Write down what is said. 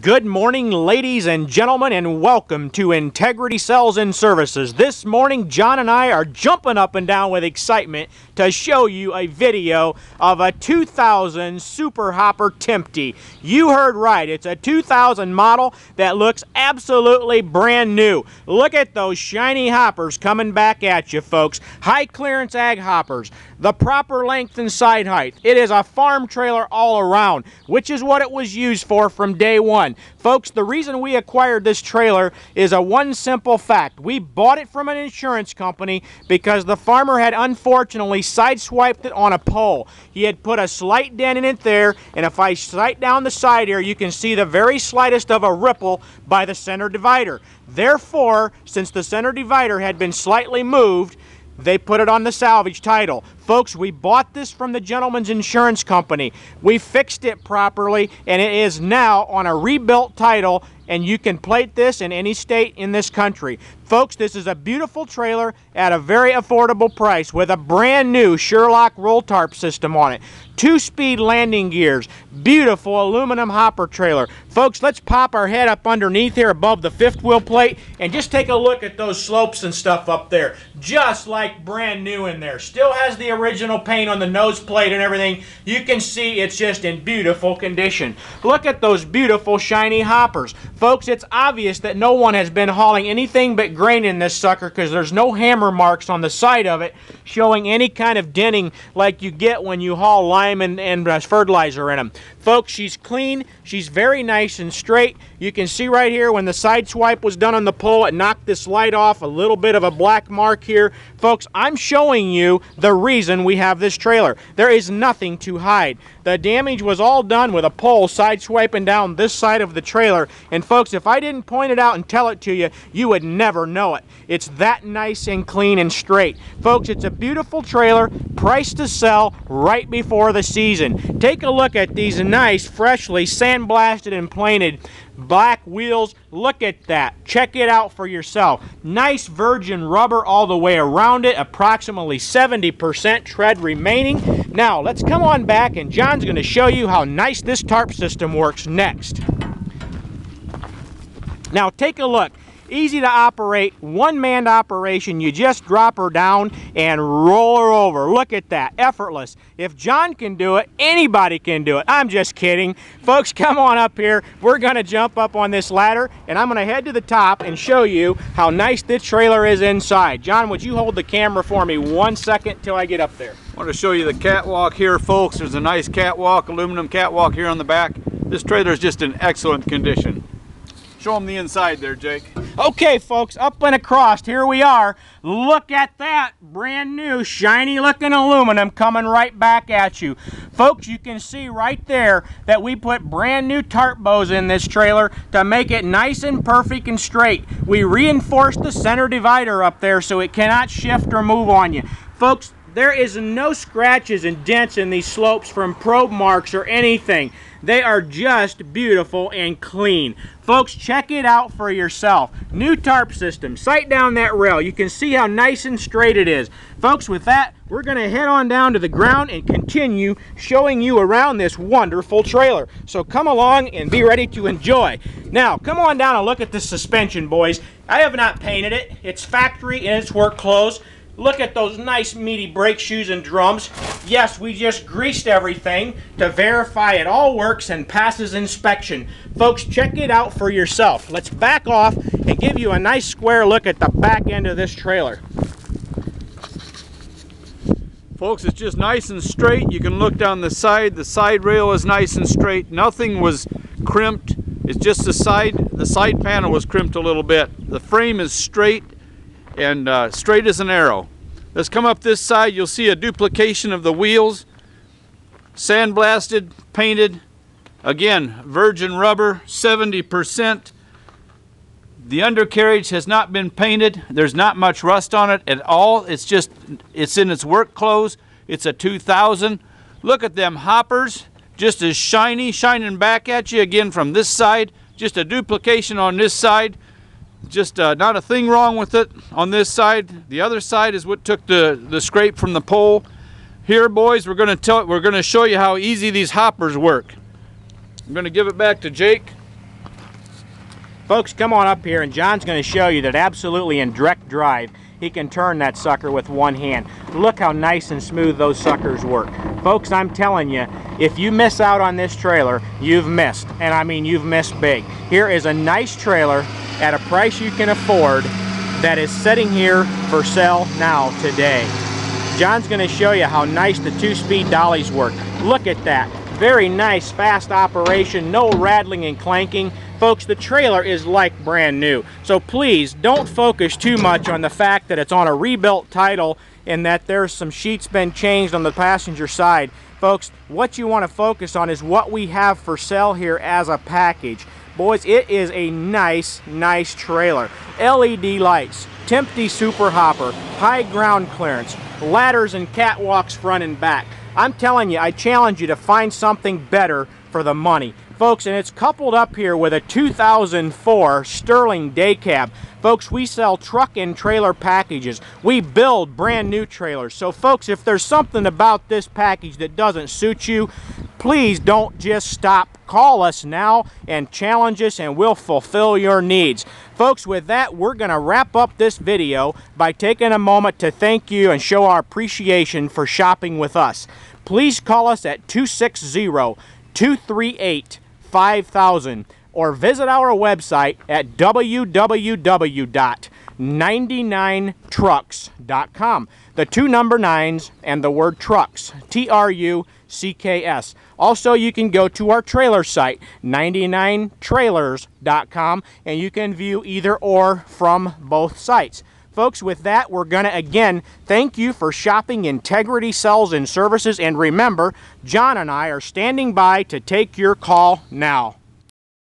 Good morning, ladies and gentlemen, and welcome to Integrity Sales and Services. This morning, John and I are jumping up and down with excitement to show you a video of a 2000 Super Hopper Timpte. You heard right, it's a 2000 model that looks absolutely brand new. Look at those shiny hoppers coming back at you, folks. High clearance ag hoppers, the proper length and side height. It is a farm trailer all around, which is what it was used for from day one. Folks, the reason we acquired this trailer is a one simple fact. We bought it from an insurance company because the farmer had unfortunately sideswiped it on a pole. He had put a slight dent in it there, and if I sight down the side here, you can see the very slightest of a ripple by the center divider. Therefore, since the center divider had been slightly moved, they put it on the salvage title. Folks, we bought this from the gentleman's insurance company. We fixed it properly, and it is now on a rebuilt title, and you can plate this in any state in this country. Folks, this is a beautiful trailer at a very affordable price with a brand new Shur-Lok roll tarp system on it. Two-speed landing gears, beautiful aluminum hopper trailer. Folks, let's pop our head up underneath here above the fifth wheel plate and just take a look at those slopes and stuff up there. Just like brand new in there. Still has the original paint on the nose plate and everything. You can see it's just in beautiful condition. Look at those beautiful shiny hoppers. Folks, it's obvious that no one has been hauling anything but grain in this sucker because there's no hammer marks on the side of it showing any kind of denting like you get when you haul lime and, and uh, fertilizer in them. Folks, she's clean. She's very nice and straight. You can see right here when the side swipe was done on the pole, it knocked this light off. A little bit of a black mark here. Folks, I'm showing you the reason we have this trailer. There is nothing to hide. The damage was all done with a pole side swiping down this side of the trailer. And folks, if I didn't point it out and tell it to you, you would never know it. It's that nice and clean and straight. Folks, it's a beautiful trailer, priced to sell right before the season. Take a look at these nice, freshly sandblasted and painted black wheels. Look at that. Check it out for yourself. Nice virgin rubber all the way around it, approximately 70% tread remaining. Now, let's come on back and John's going to show you how nice this tarp system works next. Now, take a look easy to operate, one-man operation. You just drop her down and roll her over. Look at that, effortless. If John can do it, anybody can do it. I'm just kidding. Folks, come on up here. We're gonna jump up on this ladder and I'm gonna head to the top and show you how nice this trailer is inside. John, would you hold the camera for me one second till I get up there? I want to show you the catwalk here, folks. There's a nice catwalk, aluminum catwalk here on the back. This trailer is just in excellent condition. Show them the inside there, Jake. Okay, folks, up and across, here we are. Look at that, brand new, shiny looking aluminum coming right back at you. Folks, you can see right there that we put brand new tarp bows in this trailer to make it nice and perfect and straight. We reinforced the center divider up there so it cannot shift or move on you. Folks, there is no scratches and dents in these slopes from probe marks or anything. They are just beautiful and clean. Folks, check it out for yourself. New tarp system. Sight down that rail. You can see how nice and straight it is. Folks, with that, we're going to head on down to the ground and continue showing you around this wonderful trailer. So come along and be ready to enjoy. Now, come on down and look at this suspension, boys. I have not painted it. It's factory and it's work clothes. Look at those nice meaty brake shoes and drums. Yes, we just greased everything to verify it all works and passes inspection. Folks, check it out for yourself. Let's back off and give you a nice square look at the back end of this trailer. Folks, it's just nice and straight. You can look down the side. The side rail is nice and straight. Nothing was crimped. It's just the side, the side panel was crimped a little bit. The frame is straight and uh, straight as an arrow. Let's come up this side. You'll see a duplication of the wheels. Sandblasted, painted. Again, virgin rubber, 70%. The undercarriage has not been painted. There's not much rust on it at all. It's just, it's in its work clothes. It's a 2000. Look at them hoppers, just as shiny, shining back at you again from this side. Just a duplication on this side just uh, not a thing wrong with it on this side. The other side is what took the, the scrape from the pole. Here, boys, we're gonna tell we're gonna show you how easy these hoppers work. I'm gonna give it back to Jake. Folks, come on up here and John's going to show you that absolutely in direct drive, he can turn that sucker with one hand. Look how nice and smooth those suckers work. Folks, I'm telling you, if you miss out on this trailer, you've missed. And I mean, you've missed big. Here is a nice trailer at a price you can afford that is sitting here for sale now today. John's going to show you how nice the two-speed dollies work. Look at that. Very nice, fast operation, no rattling and clanking. Folks, the trailer is like brand new. So please don't focus too much on the fact that it's on a rebuilt title and that there's some sheets been changed on the passenger side. Folks, what you want to focus on is what we have for sale here as a package. Boys, it is a nice, nice trailer. LED lights, Timpte Super Hopper, high ground clearance, ladders and catwalks front and back. I'm telling you, I challenge you to find something better for the money. Folks, and it's coupled up here with a 2004 Sterling day cab. Folks, we sell truck and trailer packages. We build brand new trailers. So folks, if there's something about this package that doesn't suit you, please don't just stop. Call us now and challenge us and we'll fulfill your needs. Folks, with that, we're going to wrap up this video by taking a moment to thank you and show our appreciation for shopping with us. Please call us at 260 238 5000 or visit our website at www.99trucks.com. The two number nines and the word trucks, T R U C K S. Also, you can go to our trailer site, 99trailers.com, and you can view either or from both sites. Folks, with that, we're going to again thank you for shopping Integrity Sales and Services. And remember, John and I are standing by to take your call now.